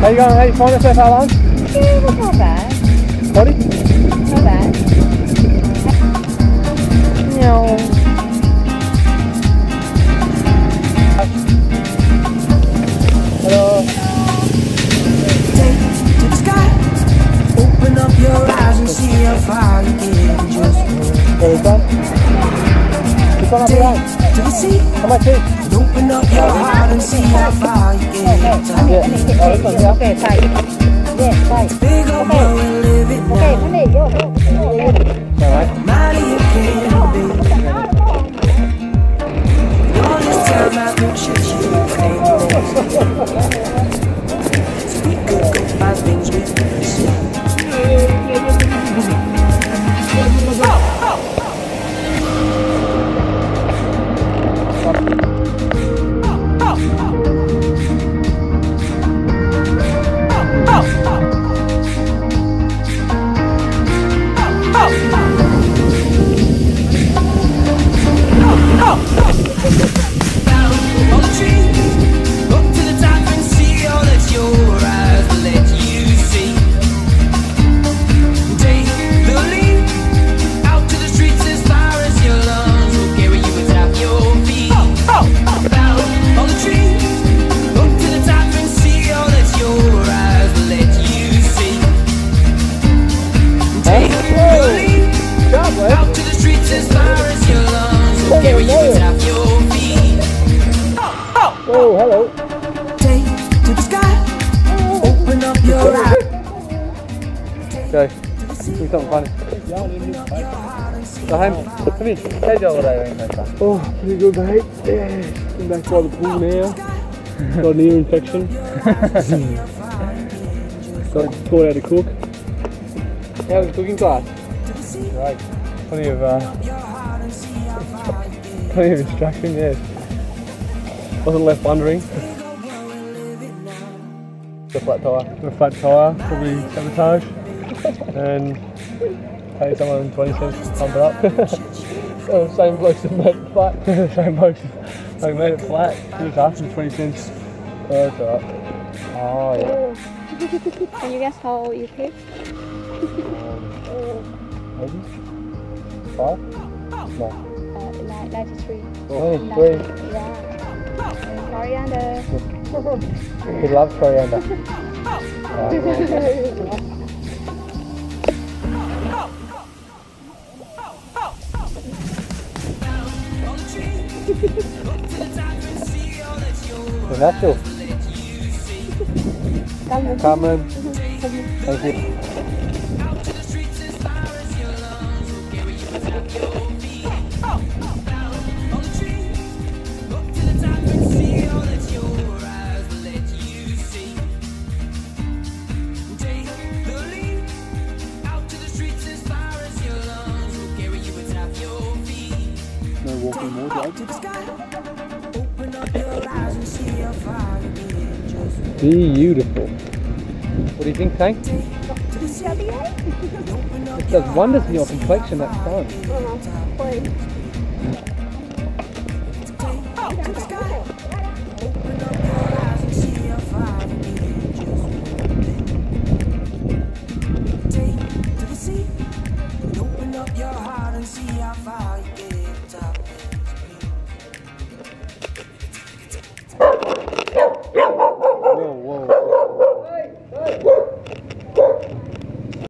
How you going? How you find it so far, Lance? Yeah, it was not bad. Body? Not bad. No. Hello. to the sky. Open up your eyes and see how far you can just go. There we go. Keep on up your line. To the sea. Come on, see. Open up your heart and see how far you can. Oh, yeah. Okay, fine. Yeah, fine. Big old world we live it Okay, now. honey, yo, yo. Alright. Mighty you can. All this time I pictured you anymore. So we could go find things we never seen. Go. Do something funny. Go home. Come here. Your holiday going so? Oh, pretty good, mate. Yeah, I'm back by the pool now. Got an ear infection. Got taught how to cook. How was the cooking class? Great. Plenty of, uh, plenty of instruction, yeah. Wasn't left wondering. The flat tire. A flat tyre, probably sabotage. And pay someone 20 cents to pump it up. Oh, same blokes that made it flat. Same boat. They made it flat. Just asked me 20 cents. Oh, that's alright. Oh, yeah. Can you guess how old you pick? Maybe? Five? No. Uh, ni- 93. Oh, three. Yeah. And coriander. He loves coriander. The natural. Come Come in. Thank you. No walking more, Doug. Beautiful. What do you think, Tank? It does wonders for your complexion, that sun.